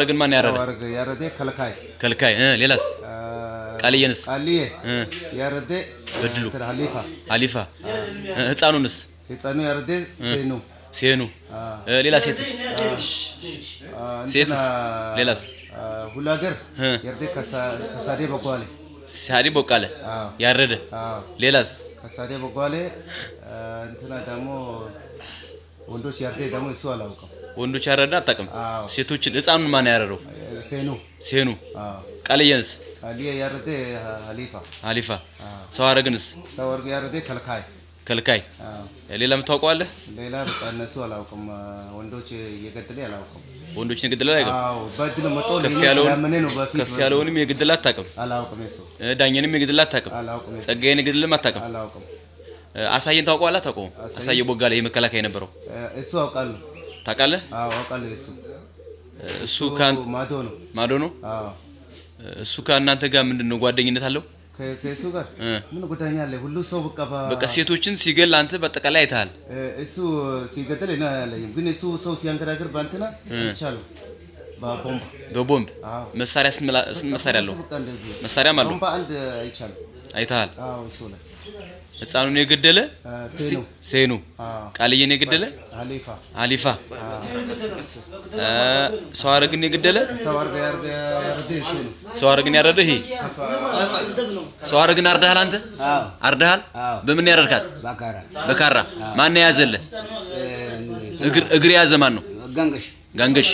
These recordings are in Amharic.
ሐረግን ማን ያረደ? ያረደ ከልካይ። ከልካይ እ ሌላስ? ቃልየንስ? ቃልዬ እ ያረደ በድሉ። ሀሊፋ። አሊፋ እ ህፃኑንስ? ህፃኑ ያረደ ሴኑ። ሴኑ። ሌላ ሴትስ? ሴትስ? ሌላስ? ሁላገር ያረደ ከሳ- ከሳዴ ሳዲ ቦቃለ አዎ ያረደ? ሌላስ? ከሳዴ በጓሌ። አ፣ እንትና ደግሞ ወንዶች ያረደ ደግሞ እሱ አላውቅም ወንዶች ያረደ አታውቅም። ሴቶችን ህፃኑን ማን ያረደው? ሴኑ ሴኑ ቃልየንስ ቃልዬ ያረደ ሀሊፋ አዎ ሰው ሐረግንስ ሰዋረግ ያረደ ከልካይ ከልካይ አዎ ሌላ የምታውቀዋለህ? ሌላ በቃ እነሱ አላውቅም። ወንዶች እየገደለ አላውቅም። ወንዶችን የገደለ አይገም አዎ በድል መጦ ከፍ ያለውን- ያለውንም የገደለ አታውቅም። አላውቅም። እሱ ዳኘንም የገደለ አታውቅም። ጸጋዬን የገደለም አታውቅም። አላውቅም። አሳየን ታውቀዋለህ? አታውቀውም? አሳየ ቦጋለ ይሄ መከላከያ የነበረው እሱ አውቃለሁ። ታውቃለህ? አዎ አውቃለሁ። እሱ እሱ ካን ማዶ ነው። ማዶ ነው። አዎ እሱ ከእናንተ ጋር ምንድን ነው ጓደኝነት አለው? ከእሱ ጋር እ ምን ጉዳኛ አለ? ሁሉ ሰው በቃ በቃ ሴቶችን ሲገል አንተ በአጠቃላይ አይተሃል። እሱ ሲገደል እኔ አላየም፣ ግን እሱ ሰው ሲያንገራግር በእንትና በቦምባ በቦምብ አዎ መሳሪያ ስንት መሳሪያ አለው? መሳሪያም አለው። አንድ አይቻለሁ። አይተሃል። አዎ እሱ ላይ ህፃኑን የገደለ? ሴኑ። ቃልየን የገደለ? አሊፋ ሰው ሐረግን የገደለ? ሰው ያርገ ያረደ ይሄ ሰው ሐረግን አርደሃል አንተ? አዎ። በምን ያረድካት? በካራ። ማን የያዘልህ? እግር እግር የያዘ ማን ነው? ጋንገሽ።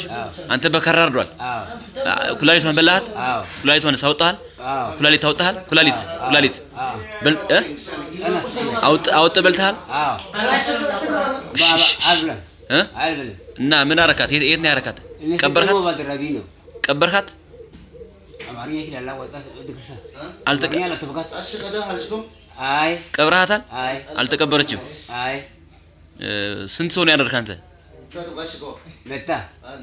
አንተ በካራ አርዷል። ኩላሊቷን በላሃት? ኩላሊቷን ሳውጣሃል? ኩላሊት ታውጣሃል? ኩላሊት ኩላሊት አውጥ በልተሃል? እና ምን አረካት? የት ነው ያረካት? ቀበርካት? ቀበርካት? ቀብረሃታል? አልተቀበረችም። ስንት ሰው ነው ያደርክ አንተ?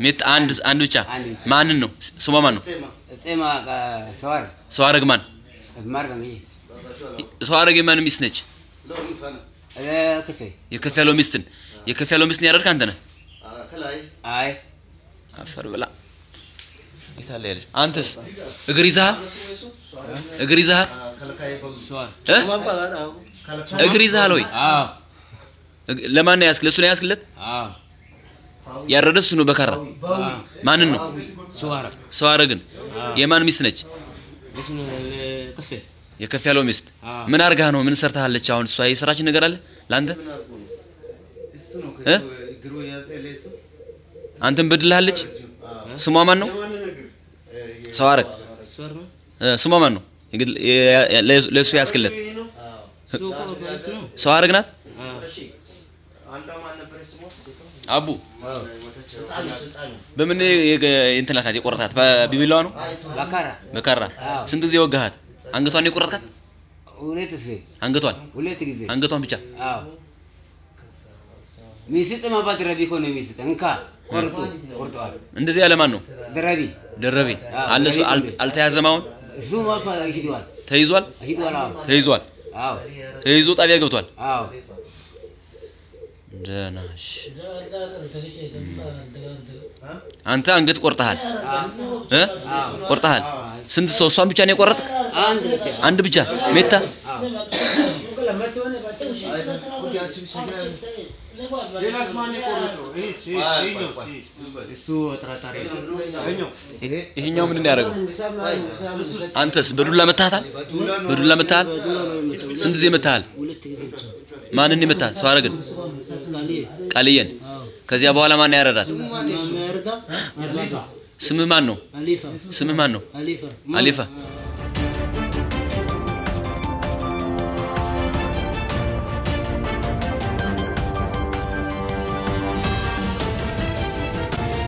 ሜት አንድ አንድ ብቻ። ማንን ነው? ስሟ ማን ነው? ሐረግ ማን? ሐረግ የማን ሚስት ነች? የከፍ ያለው ሚስትን የከፍ ያለው ሚስትን ያደርክ አንተ ነህ። አይ። አፈር ብላ። የታለ ያለች? አንተስ? እግር ይዘሃል እግር እ? እግር ይዘሃል ወይ? ለማን ነው ያስክ ለሱ ነው ያስክለት ያረደ እሱ ነው በካራ። ማንን ነው? ሰዋር ሰው ሐረግን የማን ሚስት ነች? የከፍ ያለው ሚስት። ምን አርጋህ ነው? ምን ሰርታለች አሁን እሷ የሰራችን ነገር አለ ለእሱ አንተን በድልሃለች? ስሟ ማን ነው? እ፣ ስሟ ማን ነው? ለሱ ያስክለት ሐረግ ናት አቡ። በምን ላካት? የቆረጣት በቢቢላዋ ነው? በካራ ስንት ጊዜ ወጋሃት አንገቷን የቆረጥካት? ሁለት ጊዜ። አንገቷን? ሁለት ጊዜ። አንገቷን ብቻ? አዎ። ሚስጥ ማባት ደረቢ እኮ ነው ሚስጥ እንካ። ቆርጡ ቆርጠዋል። እንደዚህ ያለ ማን ነው? ደረቢ ደረቤ አዎ፣ አለ እሱ? አልተያዘም አሁን? እሱ ማፋ ሂዷል። ተይዟል? ሂዷል አዎ። ተይዟል? አዎ። ተይዞ ጣቢያ ገብቷል? አዎ ደህና እሺ። አንተ አንገት ቆርጠሃል? እ? ቆርጠሃል? ስንት ሰው? እሷን ብቻ ነው የቆረጥክ? አንድ ብቻ። ሜታ? ይሄኛው ምንድን ያደረገው? አንተስ በዱላ መታሃታል በዱላ መታሃል? ስንት ጊዜ መታሃል? ማንን የመታሃል? ሰው ሐረግን ቃልየን። ከዚያ በኋላ ማን ያረዳት? ስምህ ማን ነው? ስምህ ማን ነው? አሊፋ